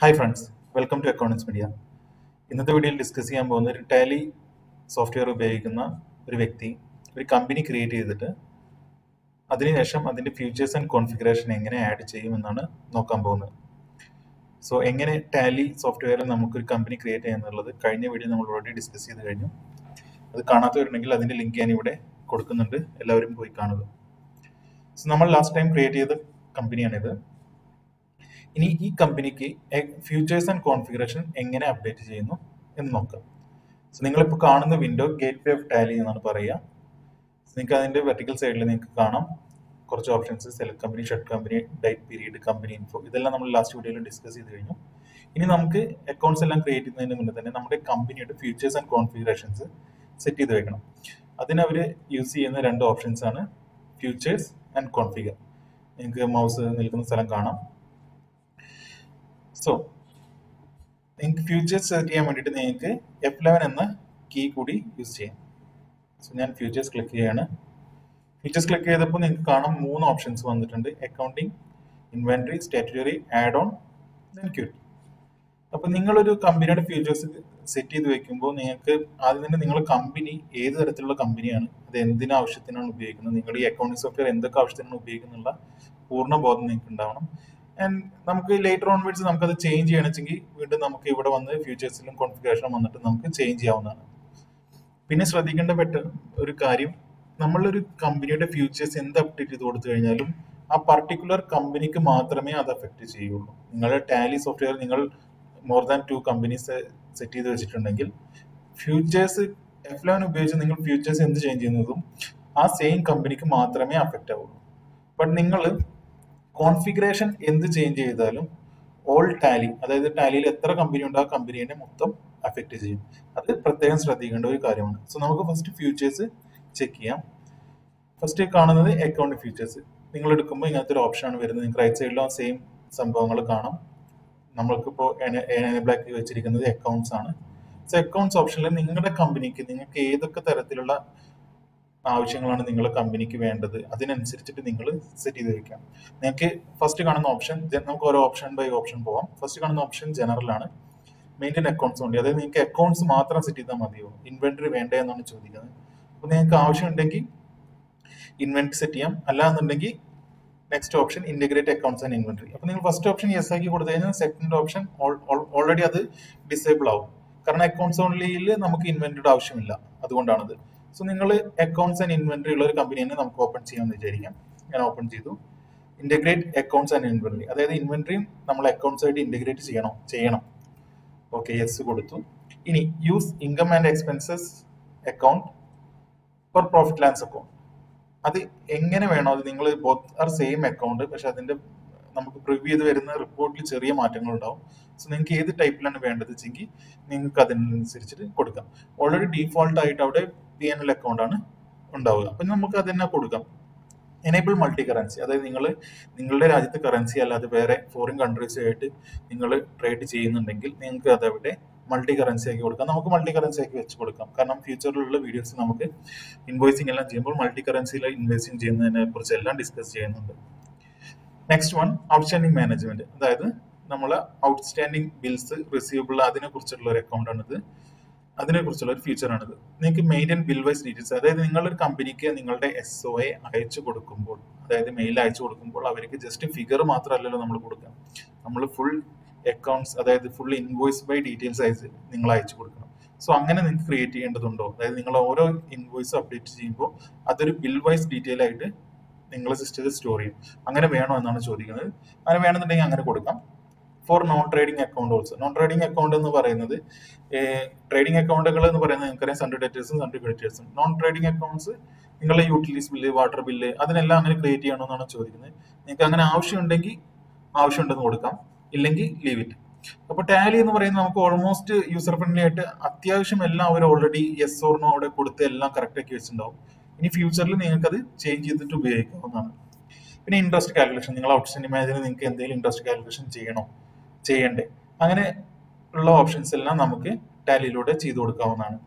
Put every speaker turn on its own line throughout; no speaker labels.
Hi friends welcome to accountants media ഇന്നത്തെ വീഡിയോയിൽ discuss ചെയ്യാൻ പോകുന്ന ഒരു ടാലി സോഫ്റ്റ്വെയർ ഉപയോഗിക്കുന്ന ഒരു വ്യക്തി ഒരു കമ്പനി ക്രിയേറ്റ് ചെയ്തിട്ട് അതിനുശേഷം അതിന്റെ ഫീച്ചേഴ്സ് ആൻഡ് കോൺഫിഗറേഷൻ എങ്ങനെ ആഡ് ചെയ്യുമെന്നാണ് നോക്കാൻ പോകുന്നത്. സോ എങ്ങനെ ടാലി സോഫ്റ്റ്വെയറിൽ നമുക്കൊരു കമ്പനി ക്രിയേറ്റ് ചെയ്യാന്നുള്ളത് കഴിഞ്ഞ വീഡിയോ നമ്മൾ ഓൾറെഡി ഡിസ്കസ് ചെയ്ത് കഴിഞ്ഞു. അത് കാണാത്തവരുണ്ടെങ്കിൽ അതിന്റെ ലിങ്ക് ഞാൻ ഇവിടെ കൊടുക്കുന്നുണ്ട്. എല്ലാവരും പോയി കാണുക. സോ നമ്മൾ ലാസ്റ്റ് ടൈം ക്രിയേറ്റ് ചെയ്ത കമ്പനിയാണിത് ഇനി ഈ കമ്പനിക്ക് ഫ്യൂച്ചേഴ്സ് ആൻഡ് കോൺഫിഗറേഷൻ എങ്ങനെ അപ്ഡേറ്റ് ചെയ്യുന്നു എന്ന് നോക്കാം. സോ നിങ്ങളിപ്പോൾ കാണുന്ന window gateway of Tally എന്നാണ് പറയുക. നിങ്ങൾക്ക് അതിന്റെ വെർട്ടിക്കൽ സൈഡിൽ നിങ്ങൾക്ക് കാണാം. കുറച്ച് options select company shut company date period company info ഇതെല്ലാം നമ്മൾ ലാസ്റ്റ് വീഡിയോയിൽ ഡിസ്കസ് ചെയ്ത് കഴിഞ്ഞു. ഇനി നമുക്ക് അക്കൗണ്ട്സ് എല്ലാം ക്രിയേറ്റ് ചെയ്യുന്നതിന് മുന്നേ തന്നെ നമ്മുടെ കമ്പനിയുടെ ഫ്യൂച്ചേഴ്സ് ആൻഡ് കോൺഫിഗറേഷൻസ് സെറ്റ് ചെയ്ത് വെക്കണം. അതിനവർ യൂസ് ചെയ്യുന്ന രണ്ട് ഓപ്ഷൻസ് ആണ് ഫ്യൂച്ചേഴ്സ് ആൻഡ് കോൺഫിഗർ നിങ്ങൾക്ക് മൗസ് നിൽക്കുന്ന സ്ഥലം കാണാം. സോ നിങ്ങൾക്ക് ഫ്യൂച്ചേഴ്സ് സെലക്ട് ചെയ്യാൻ വേണ്ടിയിട്ട് നിങ്ങൾക്ക് എഫ് ലെവൻ എന്ന കീ കൂടി യൂസ് ചെയ്യാം. സോ ഞാൻ ഫ്യൂച്ചേഴ്സ് ക്ലിക്ക് ചെയ്യാണ്. ഫ്യൂച്ചേഴ്സ് ക്ലിക്ക് ചെയ്തപ്പോൾ നിങ്ങൾക്ക് കാണാം മൂന്ന് ഓപ്ഷൻസ് വന്നിട്ടുണ്ട്. Accounting inventory statutory add on then quit അപ്പോൾ നിങ്ങളൊരു കമ്പനിയുടെ ഫ്യൂച്ചേഴ്സ് സെറ്റ് ചെയ്ത് വെക്കുമ്പോൾ നിങ്ങൾക്ക് ആദ്യം തന്നെ നിങ്ങളുടെ കമ്പനി ഏത് തരത്തിലുള്ള കമ്പനിയാണ് അത് എന്തിനാവശ്യത്തിനാണ് ഉപയോഗിക്കുന്നത് നിങ്ങളുടെ ഈ അക്കൗണ്ടിങ് സോഫ്റ്റ്വെയർ എന്തൊക്കെ ആവശ്യത്തിനാണ് ഉപയോഗിക്കുന്നുള്ള പൂർണ ബോധം നിങ്ങൾക്ക് ഉണ്ടാവണം. ആൻഡ് നമുക്ക് ലേറ്റർ ഓൺ വേഡ്സ് നമുക്ക് അത് ചേഞ്ച് ചെയ്യണമെങ്കിൽ വീണ്ടും നമുക്ക് ഇവിടെ വന്ന് ഫ്യൂച്ചേഴ്സിലും കോൺഫിഗറേഷനും വന്നിട്ട് നമുക്ക് ചേഞ്ച് ചെയ്യാവുന്നതാണ്. പിന്നെ ശ്രദ്ധിക്കേണ്ട പെട്ട ഒരു കാര്യം നമ്മളൊരു കമ്പനിയുടെ ഫ്യൂച്ചേഴ്സ് എന്ത് അപ്ഡേറ്റ് ചെയ്ത് കൊടുത്തു കഴിഞ്ഞാലും ആ പർട്ടിക്കുലർ കമ്പനിക്ക് മാത്രമേ അത് അഫക്റ്റ് ചെയ്യുള്ളൂ. നിങ്ങളുടെ ടാലി സോഫ്റ്റ്വെയർ നിങ്ങൾ more than two companies set ചെയ്ത് വെച്ചിട്ടുണ്ടെങ്കിൽ ഫ്യൂച്ചേഴ്സ് എഫ് ലെവൻ ഉപയോഗിച്ച് നിങ്ങൾ ഫ്യൂച്ചേഴ്സ് എന്ത് ചേഞ്ച് ചെയ്യുന്നതും ആ സെയിം കമ്പനിക്ക് മാത്രമേ അഫക്റ്റ് ആവുള്ളൂ. ബട്ട് നിങ്ങൾ കോൺഫിഗറേഷൻ എന്ത് ചേഞ്ച് ചെയ്താലും ഓൾ ടാലി അതായത് ടാലിയിൽ എത്ര കമ്പനി ഉണ്ട് ആ കമ്പനീനെ മൊത്തം അഫക്റ്റ് ചെയ്യും. അത് പ്രത്യേകം ശ്രദ്ധിക്കേണ്ട ഒരു കാര്യമാണ്. സോ നമുക്ക് ഫസ്റ്റ് ഫ്യൂച്ചേഴ്സ് ചെക്ക് ചെയ്യാം. ഫസ്റ്റ് കാണുന്നത് അക്കൗണ്ട് ഫ്യൂച്ചേഴ്സ് നിങ്ങൾ എടുക്കുമ്പോൾ ഇങ്ങനത്തെ ഒരു ഓപ്ഷൻ ആണ് വരുന്നത്. നിങ്ങൾക്ക് റൈറ്റ് സൈഡിലും സെയിം സംഭവങ്ങൾ കാണാം. നമ്മൾക്കിപ്പോൾ എനേബിൾ ആക്കി വെച്ചിരിക്കുന്നത് അക്കൗണ്ട്സ് ആണ്. സോ അക്കൗണ്ട്സ് ഓപ്ഷനിൽ നിങ്ങളുടെ കമ്പനിക്ക് നിങ്ങൾക്ക് ഏതൊക്കെ തരത്തിലുള്ള ആവശ്യങ്ങളാണ് നിങ്ങളുടെ കമ്പനിക്ക് വേണ്ടത്. അതിനനുസരിച്ചിട്ട് നിങ്ങൾ സെറ്റ് ചെയ്ത് വെക്കാം. നിങ്ങൾക്ക് ഫസ്റ്റ് കാണുന്ന ഓപ്ഷൻ നമുക്ക് ഓരോ ഓപ്ഷൻ ബൈ ഓപ്ഷൻ പോവാം. ഫസ്റ്റ് കാണുന്ന ഓപ്ഷൻ ജനറൽ ആണ്. മെയിന്റെ അക്കൗണ്ട്സ് ഉണ്ട് അതായത് നിങ്ങൾക്ക് അക്കൗണ്ട്സ് മാത്രം സെറ്റ് ചെയ്താൽ മതിയോ? ഇൻവെന്ററി വേണ്ടേ എന്നാണ് ചോദിക്കുന്നത്. അപ്പോൾ നിങ്ങൾക്ക് ആവശ്യമുണ്ടെങ്കിൽ ഇൻവെന്ററി സെറ്റ് ചെയ്യാം. അല്ലാന്നുണ്ടെങ്കിൽ next option integrate accounts and inventory അപ്പോൾ നിങ്ങൾ ഫസ്റ്റ് ഓപ്ഷൻ യെസ് ആക്കി കൊടുത്തു കഴിഞ്ഞാൽ സെക്കൻഡ് ഓപ്ഷൻ ഓൾറെഡി അത് ഡിസേബിൾ ആവും. കാരണം അക്കൗണ്ട്സ് ഓൺലിയിൽ നമുക്ക് ഇൻവെന്ററിയുടെ ആവശ്യമില്ല. അതുകൊണ്ടാണത്. സോ നിങ്ങൾ അക്കൗണ്ട്സ് ആൻഡ് ഇൻവെന്ററി ഉള്ള ഒരു കമ്പനി തന്നെ നമുക്ക് ഓപ്പൺ ചെയ്യാമെന്ന് വിചാരിക്കാം. ഞാൻ ഓപ്പൺ ചെയ്തു. ഇന്റഗ്രേറ്റ് അക്കൗണ്ട്സ് ആൻഡ് ഇൻവെന്ററി അതായത് ഇൻവെന്ററിയും നമ്മൾ അക്കൗണ്ട്സ് ആയിട്ട് ഇന്റഗ്രേറ്റ് ചെയ്യണം. ചെയ്യണം. ഓക്കെ യെസ് കൊടുത്തു. ഇനി use income and expenses account for profit loss account അത് എങ്ങനെ വേണോ അത് നിങ്ങൾ ബോത്ത് ആർ സെയിം അക്കൗണ്ട് പക്ഷെ അതിന്റെ നമുക്ക് പ്രിവ്യൂ ചെയ്ത് വരുന്ന റിപ്പോർട്ടിൽ ചെറിയ മാറ്റങ്ങൾ ഉണ്ടാവും. സോ നിങ്ങൾക്ക് ഏത് ടൈപ്പിലാണ് വേണ്ടത് വെച്ചെങ്കിൽ നിങ്ങൾക്ക് അതിനനുസരിച്ചിട്ട് കൊടുക്കാം. ഓൾറെഡി ഡീഫോൾട്ട് ആയിട്ട് അവിടെ പി എൻ എൽ അക്കൗണ്ട് ആണ് ഉണ്ടാവുക. അപ്പം നമുക്ക് അത് തന്നെ കൊടുക്കാം. എനേബിൾ മൾട്ടി കറൻസി അതായത് നിങ്ങൾ നിങ്ങളുടെ രാജ്യത്തെ കറൻസി അല്ലാതെ വേറെ ഫോറിൻ കൺട്രീസുമായിട്ട് നിങ്ങൾ ട്രേഡ് ചെയ്യുന്നുണ്ടെങ്കിൽ നിങ്ങൾക്ക് അതവിടെ മൾട്ടി കറൻസി ആക്കി കൊടുക്കാം. നമുക്ക് മൾട്ടി കറൻസി ആക്കി വെച്ച് കൊടുക്കാം. കാരണം ഫ്യൂച്ചറിലുള്ള വീഡിയോസ് നമുക്ക് ഇൻവോയ്സിംഗ് എല്ലാം ചെയ്യുമ്പോൾ മൾട്ടി കറൻസിയിൽ ഇൻവെസ്റ്റിംഗ് ചെയ്യുന്നതിനെ കുറിച്ച് എല്ലാം ഡിസ്കസ് ചെയ്യുന്നുണ്ട്. നെക്സ്റ്റ് വൺ ഔട്ട്സ്റ്റാൻഡിംഗ് മാനേജ്മെന്റ് അതായത് നമ്മൾ ഔട്ട്സ്റ്റാൻഡിംഗ് ബിൽസ് റിസീവബിൾ അതിനെ കുറിച്ചുള്ള ഒരു അക്കൗണ്ട് ആണിത്. അതിനെ കുറിച്ചുള്ള ഒരു ഫീച്ചർ ആണിത്. നിങ്ങൾക്ക് മെയിൻ ബിൽ വൈസ് ഡീറ്റെയിൽസ് അതായത് നിങ്ങളൊരു കമ്പനിക്ക് നിങ്ങളുടെ എസ് ഒ എ അയച്ചു കൊടുക്കുമ്പോൾ അതായത് മെയിൽ അയച്ചു കൊടുക്കുമ്പോൾ അവർക്ക് ജസ്റ്റ് ഫിഗർ മാത്രമല്ലല്ലോ നമ്മൾ കൊടുക്കുക. നമ്മൾ ഫുൾ അക്കൗണ്ട്സ് അതായത് ഫുൾ ഇൻവോയ്സ് ബൈ ഡീറ്റെയിൽസ് അയച്ച് നിങ്ങൾ അയച്ചു കൊടുക്കണം. സോ അങ്ങനെ നിങ്ങൾക്ക് ക്രിയേറ്റ് ചെയ്യേണ്ടതുണ്ടോ? അതായത് നിങ്ങൾ ഓരോ ഇൻവോയ്സ് അപ്ഡേറ്റ് ചെയ്യുമ്പോൾ അതൊരു ബിൽ വൈസ് ഡീറ്റെയിൽ ആയിട്ട് നിങ്ങൾ സിസ്റ്റത്തിൽ സ്റ്റോർ ചെയ്യും. അങ്ങനെ വേണോ എന്നാണ് ചോദിക്കുന്നത്. അങ്ങനെ വേണമെന്നുണ്ടെങ്കിൽ അങ്ങനെ കൊടുക്കാം. For non trading account also non trading account എന്ന് പറയുന്നത് ട്രേഡിംഗ് അക്കൗണ്ടുകൾ എന്ന് പറയുന്നത് നിങ്ങൾക്കറിയാം സൺഡേ ഡേറ്റേഴ്സും സൺഡേ ക്രെഡിറ്റേഴ്സും നോൺ ട്രേഡിംഗ് അക്കൗണ്ട്സ് നിങ്ങളുടെ യൂട്ടിലിറ്റീസ് ബില്ല് വാട്ടർ ബില്ല് അതിനെല്ലാം അങ്ങനെ ക്രിയേറ്റ് ചെയ്യണമെന്നാണ് ചോദിക്കുന്നത്. നിങ്ങൾക്ക് അങ്ങനെ ആവശ്യമുണ്ടെങ്കിൽ ആവശ്യമുണ്ടെന്ന് കൊടുക്കാം. ഇല്ലെങ്കിൽ ലീവ് ഇറ്റ് അപ്പൊ ടാലി എന്ന് പറയുന്നത് നമുക്ക് ഓൾമോസ്റ്റ് യൂസർ ഫ്രണ്ട്ലി ആയിട്ട് അത്യാവശ്യം എല്ലാം അവർ ഓൾറെഡി യെസ് ഓർണോ അവിടെ കൊടുത്ത് എല്ലാം കറക്റ്റ് ആക്കി വെച്ചിട്ടുണ്ടാവും. ഇനി ഫ്യൂച്ചറിൽ നിങ്ങൾക്ക് അത് ചേഞ്ച് ചെയ്തിട്ട് ഉപയോഗിക്കാവുന്നതാണ്. പിന്നെ ഇൻട്രസ്റ്റ് കാൽക്കുലേഷൻ നിങ്ങൾ ഔട്ട്സ്റ്റാൻഡിംഗ് മാനേജറിൽ നിങ്ങൾക്ക് എന്തെങ്കിലും ഇൻട്രസ്റ്റ് കാൽക്കുലേഷൻ ചെയ്യണോ? ചെയ്യണ്ടേ? അങ്ങനെ ഉള്ള ഓപ്ഷൻസ് എല്ലാം നമുക്ക് ടാലിയിലൂടെ ചെയ്തു കൊടുക്കാവുന്നതാണ്.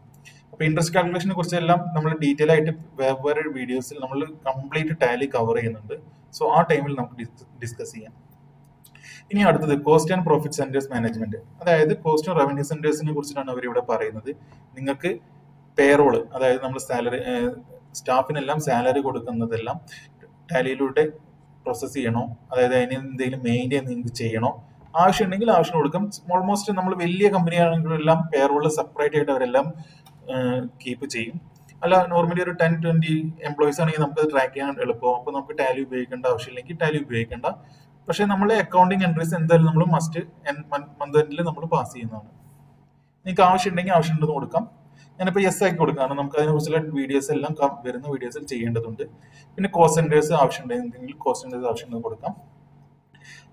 അപ്പൊ ഇൻട്രസ്റ്റ് കാൽക്കുലേഷനെ കുറിച്ചെല്ലാം നമ്മൾ ഡീറ്റെയിൽ ആയിട്ട് വേറെ വീഡിയോസിൽ നമ്മൾ കംപ്ലീറ്റ് ടാലി കവർ ചെയ്യുന്നുണ്ട്. സോ ആ ടൈമിൽ നമുക്ക് ഡിസ്കസ് ചെയ്യാം. ഇനി അടുത്തത് cost and profit centers management അതായത് കോസ്റ്റ് ആൻഡ് റവന്യൂ സെന്റേഴ്സിനെ കുറിച്ചിട്ടാണ് അവർ ഇവിടെ പറയുന്നത്. നിങ്ങൾക്ക് പേറോൾ അതായത് നമ്മൾ സാലറി സ്റ്റാഫിനെല്ലാം സാലറി കൊടുക്കുന്നതെല്ലാം ടാലിയിലൂടെ പ്രോസസ് ചെയ്യണോ? അതായത് അതിന് എന്തെങ്കിലും മെയിന്റെയിൻ നിങ്ങൾക്ക് ചെയ്യണോ? ആവശ്യമുണ്ടെങ്കിൽ ആവശ്യം കൊടുക്കും. ഓൾമോസ്റ്റ് നമ്മൾ വലിയ കമ്പനിയാണെങ്കിലെല്ലാം പേറോൾ സെപ്പറേറ്റ് ആയിട്ട് അവരെല്ലാം കീപ്പ് ചെയ്യും. അല്ല നോർമലി ഒരു ടെൻ ട്വന്റി എംപ്ലോയിസ് ആണെങ്കിൽ നമുക്ക് ട്രാക്ക് ചെയ്യാൻ എളുപ്പം. അപ്പോൾ നമുക്ക് ടാലി ഉപയോഗിക്കേണ്ട ആവശ്യമില്ലെങ്കിൽ ടാലി ഉപയോഗിക്കേണ്ട. പക്ഷേ നമ്മളെ അക്കൗണ്ടിങ് എൻട്രീസ് എന്തായാലും നമ്മൾ മസ്റ്റ് മന്ത് എൻഡിൽ നമ്മൾ പാസ് ചെയ്യുന്നതാണ്. നിങ്ങൾക്ക് ആവശ്യമുണ്ടെങ്കിൽ ആവശ്യമുണ്ടെന്ന് കൊടുക്കാം. ഞാനിപ്പോൾ യെസ് ആക്കി കൊടുക്കാം കാരണം നമുക്ക് അതിനെക്കുറിച്ചുള്ള വീഡിയോസ് എല്ലാം വരുന്ന വീഡിയോസിൽ ചെയ്യേണ്ടതുണ്ട്. പിന്നെ കോസ്റ്റ് സെന്റേഴ്സ് ആവശ്യമുണ്ടെങ്കിൽ കോസ്റ്റ് സെന്റേഴ്സ് ആവശ്യമുണ്ടെന്ന് കൊടുക്കാം.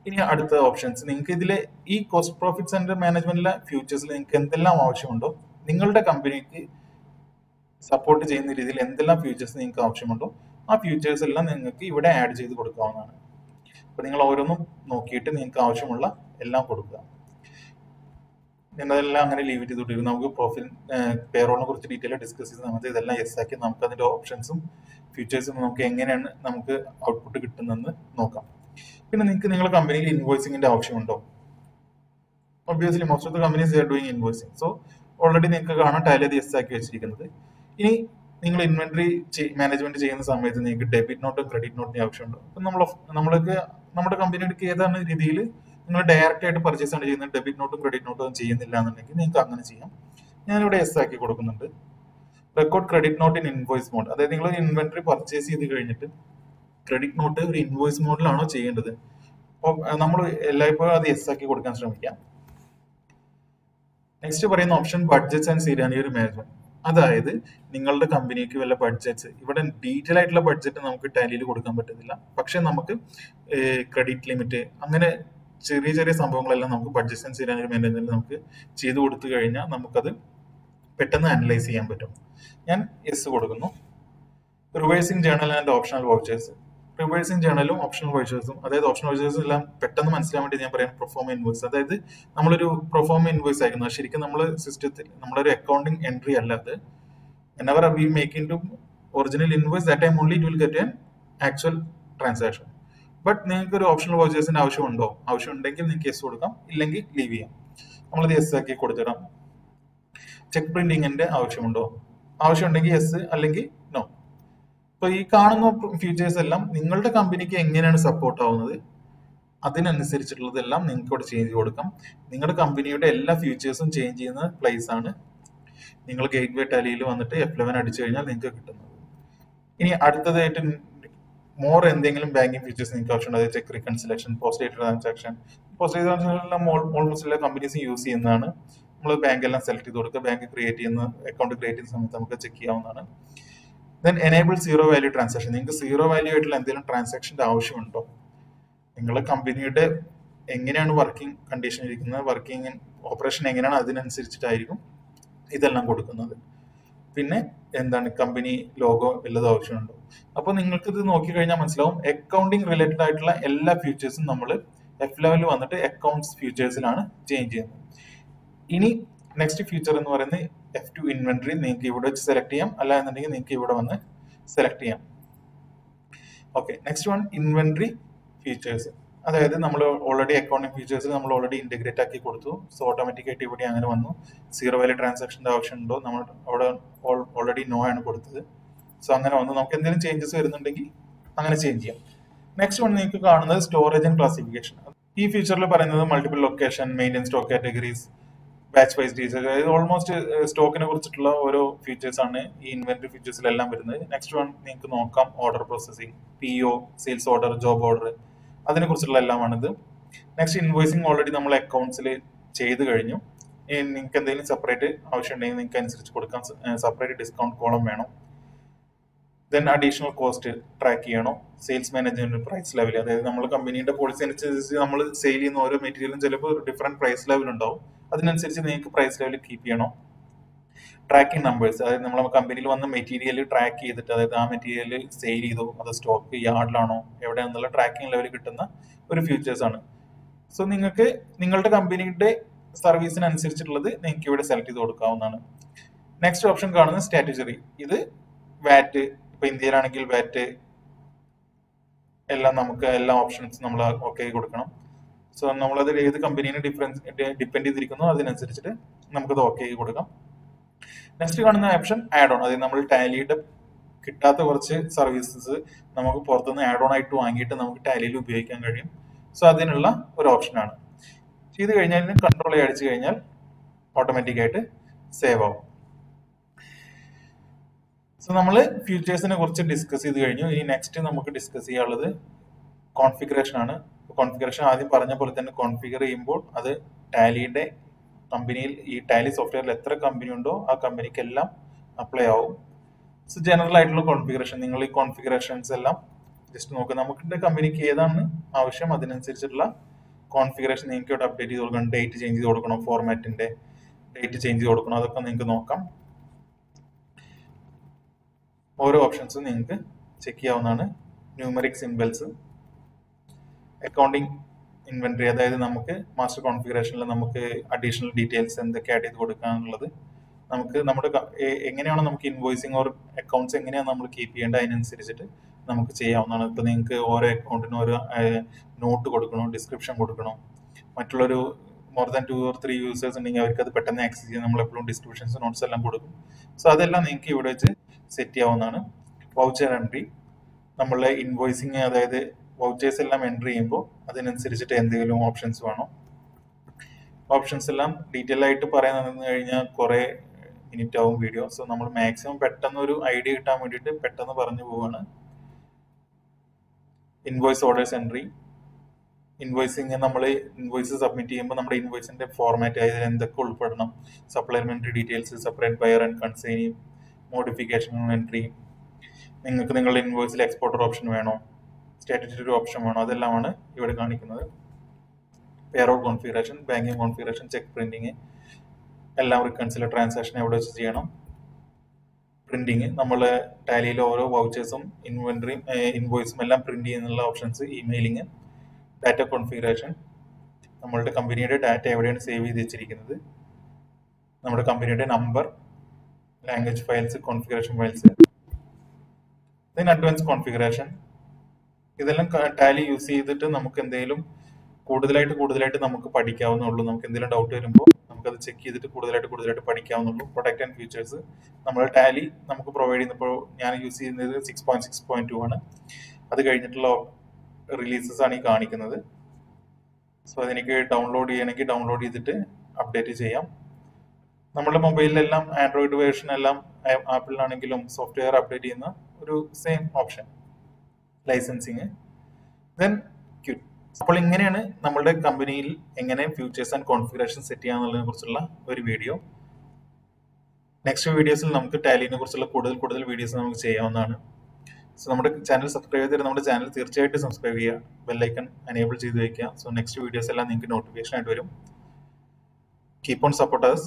ഇനി അടുത്ത ഓപ്ഷൻസ് നിങ്ങൾക്ക് ഇതിൽ ഈ കോസ്റ്റ് പ്രോഫിറ്റ് സെന്റർ മാനേജ്മെന്റിലെ ഫ്യൂച്ചേഴ്സിൽ നിങ്ങൾക്ക് എന്തെല്ലാം ആവശ്യമുണ്ടോ നിങ്ങളുടെ കമ്പനിക്ക് സപ്പോർട്ട് ചെയ്യുന്ന രീതിയിൽ എന്തെല്ലാം ഫ്യൂച്ചേഴ്സ് നിങ്ങൾക്ക് ആവശ്യമുണ്ടോ ആ ഫ്യൂച്ചേഴ്സ് എല്ലാം നിങ്ങൾക്ക് ഇവിടെ ആഡ് ചെയ്ത് കൊടുക്കാവുന്നതാണ്. അപ്പൊ നിങ്ങൾ ഓരോന്നും നോക്കിയിട്ട് നിങ്ങൾക്ക് ആവശ്യമുള്ള എല്ലാം കൊടുക്കുക. എന്നതെല്ലാം അങ്ങനെ ലീവ് ചെയ്ത് വിട്ടിരുന്നു നമുക്ക് പ്രോഫിറ്റ് പേറോളിനെ കുറിച്ച് ഡീറ്റെയിൽ ഡിസ്കസ് ചെയ്ത് നമുക്ക് ഇതെല്ലാം യെസ് ആക്കി നമുക്ക് അതിന്റെ ഓപ്ഷൻസും ഫ്യൂച്ചേഴ്സും നമുക്ക് എങ്ങനെയാണ് നമുക്ക് ഔട്ട്പുട്ട് കിട്ടുന്നതെന്ന് നോക്കാം. പിന്നെ നിങ്ങൾക്ക് നിങ്ങളുടെ കമ്പനിയിൽ ഇൻവോയ്സിംഗിന്റെ ആവശ്യമുണ്ടോ? Obviously most of the companies are doing invoicing so already നിങ്ങൾക്ക് കാണാൻ ടൈലത് യെസ് ആക്കി വെച്ചിരിക്കുന്നത്. ഇനി നിങ്ങൾ ഇൻവെന്ററി മാനേജ്മെന്റ് ചെയ്യുന്ന സമയത്ത് നിങ്ങൾക്ക് ഡെബിറ്റ് നോട്ടും ക്രെഡിറ്റ് നോട്ടിന്റെ ആവശ്യമുണ്ട്? അപ്പം നമ്മൾ നമ്മൾക്ക് നമ്മുടെ കമ്പനിയുടെ ഏതാണ് രീതിയിൽ നിങ്ങൾ ഡയറക്റ്റ് ആയിട്ട് പർച്ചേസ് ആണ് ചെയ്യുന്നത്? ഡെബിറ്റ് നോട്ടും ക്രെഡിറ്റ് നോട്ടും ചെയ്യുന്നില്ല എന്നുണ്ടെങ്കിൽ നിങ്ങൾക്ക് അങ്ങനെ ചെയ്യാം. ഞാനിവിടെ എസ് ആക്കി കൊടുക്കുന്നുണ്ട്. Record credit note in invoice mode അതായത് നിങ്ങൾ ഇൻവെന്ററി പർച്ചേസ് ചെയ്ത് കഴിഞ്ഞിട്ട് ക്രെഡിറ്റ് നോട്ട് ഒരു ഇൻവോയ്സ് മോഡിലാണോ ചെയ്യേണ്ടത്? അപ്പോൾ നമ്മൾ എല്ലായ്പ്പോഴും അത് എസ് ആക്കി കൊടുക്കാൻ ശ്രമിക്കാം. നെക്സ്റ്റ് പറയുന്ന option budgets and scenario management അതായത് നിങ്ങളുടെ കമ്പനിക്ക് വല്ല ബഡ്ജറ്റ്സ് ഇവിടെ ഡീറ്റെയിൽ ആയിട്ടുള്ള ബഡ്ജറ്റ് നമുക്ക് ടാലിയിൽ കൊടുക്കാൻ പറ്റത്തില്ല. പക്ഷെ നമുക്ക് ക്രെഡിറ്റ് ലിമിറ്റ് അങ്ങനെ ചെറിയ ചെറിയ സംഭവങ്ങളെല്ലാം നമുക്ക് ബഡ്ജറ്റ് ആൻഡ് സീരിയർ മാനേജ്മെന്റ് നമുക്ക് ചെയ്തു കൊടുത്തു കഴിഞ്ഞാൽ നമുക്കത് പെട്ടെന്ന് അനലൈസ് ചെയ്യാൻ പറ്റും. ഞാൻ എസ് കൊടുക്കുന്നു. Reversing journal and optional vouchers reversing ജേണലും optional വൗച്ചേഴ്സും അതായത് ഓപ്ഷണൽ വോയിച്ചേഴ്സും എല്ലാം പെട്ടെന്ന് മനസ്സിലാൻ വേണ്ടി ഞാൻ പറയാം പ്രൊഫോം ഇൻവോയ്സ് അതായത് നമ്മളൊരു പ്രൊഫോം ഇൻവോയ്സ് ആയിരുന്നു. ശരിക്കും നമ്മൾ സിസ്റ്റത്തിൽ നമ്മളൊരു അക്കൗണ്ടിങ് എൻട്രി അല്ല അത്. Whenever we make into original invoice that time only it will get an actual transaction but നിങ്ങൾക്ക് ഒരു ഓപ്ഷണൽ വൗച്ചേഴ്സിന്റെ ആവശ്യമുണ്ടോ? ആവശ്യമുണ്ടെങ്കിൽ നിങ്ങൾക്ക് എസ് കൊടുക്കാം. ഇല്ലെങ്കിൽ ലീവ് ചെയ്യാം. നമ്മളത് എസ് ആക്കി കൊടുത്തിടാം. ചെക്ക് പ്രിന്റിങ്ങിന്റെ ആവശ്യമുണ്ടോ? ആവശ്യമുണ്ടെങ്കിൽ എസ് അല്ലെങ്കിൽ നോ ഇപ്പൊ ഈ കാണുന്ന ഫീച്ചേഴ്സ് എല്ലാം നിങ്ങളുടെ കമ്പനിക്ക് എങ്ങനെയാണ് സപ്പോർട്ട് ആവുന്നത്? അതിനനുസരിച്ചിട്ടുള്ളതെല്ലാം നിങ്ങൾക്ക് ഇവിടെ ചേഞ്ച് കൊടുക്കാം. നിങ്ങളുടെ കമ്പനിയുടെ എല്ലാ ഫീച്ചേഴ്സും ചേഞ്ച് ചെയ്യുന്ന പ്ലേസ് ആണ്. നിങ്ങൾ ഗേറ്റ് വേ ടാലിയിൽ വന്നിട്ട് എഫ് ലെവൻ അടിച്ചു കഴിഞ്ഞാൽ നിങ്ങൾക്ക് കിട്ടുന്നത്. ഇനി അടുത്തതായിട്ട് മോർ എന്തെങ്കിലും ബാങ്കിങ് ഫീച്ചേഴ്സ് നിങ്ങൾക്ക് ആവശ്യമുണ്ട്. അതായത് check reconciliation post transaction post date transaction എല്ലാം ഓൾമോസ്റ്റ് എല്ലാ കമ്പനീസും യൂസ് ചെയ്യുന്നതാണ്. നമ്മൾ ബാങ്ക് എല്ലാം സെലക്ട് ചെയ്ത് കൊടുക്കുക. ബാങ്ക് ക്രിയേറ്റ് ചെയ്യുന്ന അക്കൗണ്ട് ക്രിയേറ്റ് ചെയ്യുന്ന സമയത്ത് നമുക്ക് ചെക്ക് ചെയ്യാവുന്നതാണ്. Then enable zero value transaction നിങ്ങൾക്ക് സീറോ വാല്യൂ ആയിട്ടുള്ള എന്തെങ്കിലും ട്രാൻസാക്ഷന്റെ ആവശ്യമുണ്ടോ? നിങ്ങളുടെ കമ്പനിയുടെ എങ്ങനെയാണ് വർക്കിംഗ് കണ്ടീഷൻ ഇരിക്കുന്നത്? വർക്കിംഗ് ഓപ്പറേഷൻ എങ്ങനെയാണ് അതിനനുസരിച്ചിട്ടായിരിക്കും ഇതെല്ലാം കൊടുക്കുന്നത്. പിന്നെ എന്താണ് കമ്പനി ലോഗോ വല്ലതും ആവശ്യമുണ്ടോ? അപ്പോൾ നിങ്ങൾക്ക് ഇത് നോക്കിക്കഴിഞ്ഞാൽ മനസ്സിലാവും. അക്കൗണ്ടിങ് റിലേറ്റഡ് ആയിട്ടുള്ള എല്ലാ ഫീച്ചേഴ്സും നമ്മൾ എഫ് ലെവലിൽ വന്നിട്ട് അക്കൗണ്ട്സ് ഫീച്ചേഴ്സിലാണ് ചേഞ്ച് ചെയ്യുന്നത്. ഇനി നെക്സ്റ്റ് ഫീച്ചർ എന്ന് പറയുന്നത് എഫ് ടു ഇൻവെന്ററി നിങ്ങൾക്ക് ഇവിടെ വെച്ച് സെലക്ട് ചെയ്യാം. അല്ല എന്നുണ്ടെങ്കിൽ നിങ്ങൾക്ക് ഇവിടെ വന്ന് സെലക്ട് ചെയ്യാം. Okay next one inventory features അതായത് നമ്മൾ ഓൾറെഡി അക്കൗണ്ടിങ് ഫീച്ചേഴ്സ് നമ്മൾ ഓൾറെഡി ഇന്റഗ്രേറ്റ് ആക്കി കൊടുത്തു. സോ ഓട്ടോമാറ്റിക്കായിട്ട് ഇവിടെ അങ്ങനെ വന്നു. സീറോ വാല്യൂ ട്രാൻസാക്ഷന്റെ ആവശ്യമുണ്ടോ നമ്മൾ അവിടെ ഓൾറെഡി നോ ആണ് കൊടുത്തത്. സോ അങ്ങനെ വന്നു. നമുക്ക് എന്തെങ്കിലും ചേഞ്ചസ് വരുന്നുണ്ടെങ്കിൽ അങ്ങനെ ചേഞ്ച് ചെയ്യാം. നെക്സ്റ്റ് വൺ നിങ്ങൾക്ക് കാണുന്നത് സ്റ്റോറേജ് ആൻഡ് ക്ലാസിഫിക്കേഷൻ ഈ ഫീച്ചറിൽ പറയുന്നത് multiple location maintain stock categories batch wise details അതായത് ഓൾമോസ്റ്റ് സ്റ്റോക്കിനെ കുറിച്ചിട്ടുള്ള ഓരോ ഫീച്ചേഴ്സ് ആണ് ഈ ഇൻവെന്ററി ഫീച്ചേഴ്സിലെല്ലാം വരുന്നത്. നെക്സ്റ്റ് വൺ നിങ്ങൾക്ക് നോക്കാം order processing P O sales order job order അതിനെ കുറിച്ചുള്ള എല്ലാമാണിത്. നെക്സ്റ്റ് ഇൻവോയ്സിങ് ഓൾറെഡി നമ്മൾ അക്കൗണ്ട്സിൽ ചെയ്ത് കഴിഞ്ഞു. നിങ്ങൾക്ക് എന്തെങ്കിലും സെപ്പറേറ്റ് ആവശ്യമുണ്ടെങ്കിൽ നിങ്ങൾക്ക് അനുസരിച്ച് കൊടുക്കാം. സെപ്പറേറ്റ് ഡിസ്കൗണ്ട് കോളം വേണം. ദെൻ അഡീഷണൽ കോസ്റ്റ് ട്രാക്ക് ചെയ്യണോ. സെയിൽസ് മാനേജ്മെന്റ് പ്രൈസ് ലെവൽ അതായത് നമ്മൾ കമ്പനിയുടെ പോളിസി അനുസരിച്ച് നമ്മൾ സെയിൽ ചെയ്യുന്ന ഓരോ മെറ്റീരിയലും ചിലപ്പോൾ ഡിഫറെന്റ് പ്രൈസ് ലെവൽ ഉണ്ടാവും. അതിനനുസരിച്ച് നിങ്ങൾക്ക് പ്രൈസ് ലെവൽ കീപ്പ് ചെയ്യണം. ട്രാക്കിംഗ് നമ്പേഴ്സ് അതായത് നമ്മൾ കമ്പനിയിൽ വന്ന മെറ്റീരിയൽ ട്രാക്ക് ചെയ്തിട്ട് അതായത് ആ മെറ്റീരിയൽ സെയിൽ ചെയ്തോ അത് സ്റ്റോക്ക് യാർഡിലാണോ എവിടെയാണെന്നുള്ള ട്രാക്കിംഗ് ലെവൽ കിട്ടുന്ന ഒരു ഫീച്ചേഴ്സ് ആണ്. സോ നിങ്ങൾക്ക് നിങ്ങളുടെ കമ്പനിയുടെ സർവീസിനനുസരിച്ചിട്ടുള്ളത് നിങ്ങൾക്ക് ഇവിടെ സെലക്ട് ചെയ്ത് കൊടുക്കാവുന്നതാണ്. നെക്സ്റ്റ് ഓപ്ഷൻ കാണുന്നത് സ്റ്റാറ്റജറി ഇത് വാറ്റ് ഇപ്പൊ ഇന്ത്യയിലാണെങ്കിൽ വാറ്റ് എല്ലാം നമുക്ക് എല്ലാ ഓപ്ഷൻസ് നമ്മൾ ഓക്കെ കൊടുക്കണം. സോ നമ്മളത് ഏത് കമ്പനീനെ ഡിഫറൻസ് ഡിപ്പെൻഡ് ചെയ്തിരിക്കുന്നു അതിനനുസരിച്ചിട്ട് നമുക്കത് ഓക്കെ കൊടുക്കാം. നെക്സ്റ്റ് കാണുന്ന ഓപ്ഷൻ ആഡ് ഓൺ അതായത് നമ്മൾ ടാലിയുടെ കിട്ടാത്ത കുറച്ച് സർവീസസ് നമുക്ക് പുറത്തുനിന്ന് ആഡ് ഓൺ ആയിട്ട് വാങ്ങിയിട്ട് നമുക്ക് ടാലിയിൽ ഉപയോഗിക്കാൻ കഴിയും. സോ അതിനുള്ള ഒരു ഓപ്ഷനാണ് ചെയ്ത് കഴിഞ്ഞാൽ കൺട്രോൾ അടിച്ചു കഴിഞ്ഞാൽ ഓട്ടോമാറ്റിക്കായിട്ട് സേവ് ആവും. സോ നമ്മൾ ഫ്യൂച്ചേഴ്സിനെ കുറിച്ച് ഡിസ്കസ് ചെയ്ത് കഴിഞ്ഞു. ഇനി നെക്സ്റ്റ് നമുക്ക് ഡിസ്കസ് ചെയ്യാനുള്ളത് കോൺഫിഗറേഷൻ ആണ്. കോൺഫിഗറേഷൻ ആദ്യം പറഞ്ഞ പോലെ തന്നെ കോൺഫിഗർ ചെയ്യുമ്പോൾ അത് ടാലിയുടെ കമ്പനിയിൽ ഈ ടാലി സോഫ്റ്റ്വെയറിൽ എത്ര കമ്പനി ഉണ്ടോ ആ കമ്പനിക്ക് എല്ലാം അപ്ലൈ ആവും. സോ ജനറൽ ആയിട്ടുള്ള കോൺഫിഗറേഷൻ നിങ്ങൾ ഈ കോൺഫിഗറേഷൻസ് എല്ലാം ജസ്റ്റ് നോക്കുക നമുക്ക് കമ്പനിക്ക് ഏതാണ് ആവശ്യം? അതിനനുസരിച്ചുള്ള കോൺഫിഗറേഷൻ നിങ്ങൾക്ക് ഇവിടെ അപ്ഡേറ്റ് ചെയ്ത് കൊടുക്കണം. ഡേറ്റ് ചേഞ്ച് ചെയ്ത് കൊടുക്കണം ഫോർമാറ്റിന്റെ ഡേറ്റ് ചേഞ്ച് ചെയ്ത് കൊടുക്കണം. അതൊക്കെ നിങ്ങൾക്ക് നോക്കാം. ഓരോ ഓപ്ഷൻസും നിങ്ങൾക്ക് ചെക്ക് ചെയ്യാവുന്നതാണ്. ന്യൂമറിക് സിംബൽസ് അക്കൗണ്ടിങ് ഇൻവെൻട്രി അതായത് നമുക്ക് മാസ്റ്റർ കോൺഫിഗറേഷനിൽ നമുക്ക് അഡീഷണൽ ഡീറ്റെയിൽസ് എന്തൊക്കെ ആഡ് ചെയ്ത് കൊടുക്കുക എന്നുള്ളത് നമുക്ക് നമ്മുടെ എങ്ങനെയാണ് നമുക്ക് ഇൻവോയ്സിങ് ഓർ അക്കൗണ്ട്സ് എങ്ങനെയാണ് നമ്മൾ കീപ്പ് ചെയ്യേണ്ടത് അതിനനുസരിച്ചിട്ട് നമുക്ക് ചെയ്യാവുന്നതാണ്. ഇപ്പം നിങ്ങൾക്ക് ഓരോ അക്കൗണ്ടിനും ഓരോ നോട്ട് കൊടുക്കണോ ഡിസ്ക്രിപ്ഷൻ കൊടുക്കണോ? മറ്റുള്ളൊരു more than two or three users ഉണ്ടെങ്കിൽ അവർക്ക് അത് പെട്ടെന്ന് ആക്സസ് ചെയ്യാൻ നമ്മൾ എപ്പോഴും ഡിസ്ക്രിപ്ഷൻസ് നോട്ട്സ് എല്ലാം കൊടുക്കും. സോ അതെല്ലാം നിങ്ങൾക്ക് ഇവിടെ വെച്ച് സെറ്റ് ചെയ്യാവുന്നതാണ് വൗച്ചർ എൻട്രി നമ്മളെ ഇൻവോയ്സിങ് അതായത് വൗച്ചേഴ്സ് എല്ലാം എൻട്രി ചെയ്യുമ്പോൾ അതിനനുസരിച്ചിട്ട് എന്തെങ്കിലും ഓപ്ഷൻസ് വേണോ. ഓപ്ഷൻസ് എല്ലാം ഡീറ്റെയിൽ ആയിട്ട് പറയാൻ കഴിഞ്ഞാൽ കുറെ മിനിറ്റ് ആവും വീഡിയോ സോ നമ്മൾ മാക്സിമം പെട്ടെന്ന് ഒരു ഐഡിയ കിട്ടാൻ വേണ്ടിയിട്ട് പെട്ടെന്ന് പറഞ്ഞു പോവാണ്. ഇൻവോയ്സ് ഓർഡേഴ്സ് എൻട്രി ഇൻവോയ്സിങ് നമ്മൾ ഇൻവോയ്സ് സബ്മിറ്റ് ചെയ്യുമ്പോൾ നമ്മുടെ ഇൻവോയ്സിന്റെ ഫോർമാറ്റ് അതിൽ എന്തൊക്കെ ഉൾപ്പെടണം. Supplementary details separate buyer and consignee modification entry നിങ്ങൾക്ക് നിങ്ങളുടെ ഇൻവോയ്സിൽ എക്സ്പോർട്ടർ ഓപ്ഷൻ വേണോ? സ്റ്റാറ്ററ്ററി ഓപ്ഷൻ വേണോ? അതെല്ലാമാണ് ഇവിടെ കാണിക്കുന്നത്. Payroll configuration banking configuration check printing എല്ലാം റിക്കൺസിലെ ട്രാൻസാക്ഷൻ എവിടെ വെച്ച് ചെയ്യണം. പ്രിന്റിങ് നമ്മൾ ടാലിയിലെ ഓരോ വൗച്ചേഴ്സും ഇൻവെന്ററിയും ഇൻവോയ്സും എല്ലാം പ്രിന്റ് ചെയ്യുന്നുള്ള ഓപ്ഷൻസ് ഇമെയിലിങ് ഡാറ്റ കോൺഫിഗറേഷൻ നമ്മളുടെ കമ്പനിയുടെ ഡാറ്റ എവിടെയാണ് സേവ് ചെയ്ത് വെച്ചിരിക്കുന്നത്? നമ്മുടെ കമ്പനിയുടെ number language files configuration files then advance configuration ഇതെല്ലാം ടാലി യൂസ് ചെയ്തിട്ട് നമുക്ക് എന്തെങ്കിലും കൂടുതലായിട്ട് കൂടുതലായിട്ട് നമുക്ക് പഠിക്കാവുന്നുള്ളൂ നമുക്ക് എന്തെങ്കിലും ഡൗട്ട് വരുമ്പോൾ നമുക്കത് ചെക്ക് ചെയ്തിട്ട് കൂടുതലായിട്ട് കൂടുതലായിട്ട് പഠിക്കാവുന്നുള്ളൂ പ്രൊഡക്റ്റ് ആൻഡ് ഫീച്ചേഴ്സ് നമ്മൾ ടാലി നമുക്ക് പ്രൊവൈഡ് ചെയ്യുന്നപ്പോൾ ഞാൻ യൂസ് ചെയ്യുന്നത് six point six point two ആണ്. അത് കഴിഞ്ഞിട്ടുള്ള റിലീസസ് ആണ് ഈ കാണിക്കുന്നത്. സോ അതെനിക്ക് ഡൗൺലോഡ് ചെയ്യണമെങ്കിൽ ഡൗൺലോഡ് ചെയ്തിട്ട് അപ്ഡേറ്റ് ചെയ്യാം. നമ്മുടെ മൊബൈലിലെല്ലാം ആൻഡ്രോയിഡ് വേർഷൻ എല്ലാം ആപ്പിളിലാണെങ്കിലും സോഫ്റ്റ്വെയർ അപ്ഡേറ്റ് ചെയ്യുന്ന ഒരു same option licensing then quit അപ്പോൾ ഇങ്ങനെയാണ് നമ്മളുടെ കമ്പനിയിൽ എങ്ങനെ ഫ്യൂച്ചേഴ്സ് ആൻഡ് കോൺഫിഗറേഷൻ സെറ്റ് ചെയ്യാന്നുള്ളതിനെ കുറിച്ചുള്ള ഒരു വീഡിയോ നെക്സ്റ്റ് വീഡിയോസിൽ നമുക്ക് ടാലിനെ കുറിച്ചുള്ള കൂടുതൽ കൂടുതൽ വീഡിയോസ് നമുക്ക് ചെയ്യാവുന്നതാണ്. സോ നമ്മുടെ ചാനൽ സബ്സ്ക്രൈബ് ചെയ്തിട്ട് നമ്മുടെ ചാനൽ തീർച്ചയായിട്ടും സബ്സ്ക്രൈബ് ചെയ്യുക. ബെല്ലൈക്കൺ എനേബിൾ ചെയ്ത് വയ്ക്കുക സോ നെക്സ്റ്റ് വീഡിയോസ് എല്ലാം നിങ്ങൾക്ക് നോട്ടിഫിക്കേഷൻ ആയിട്ട് വരും. Keep on supporters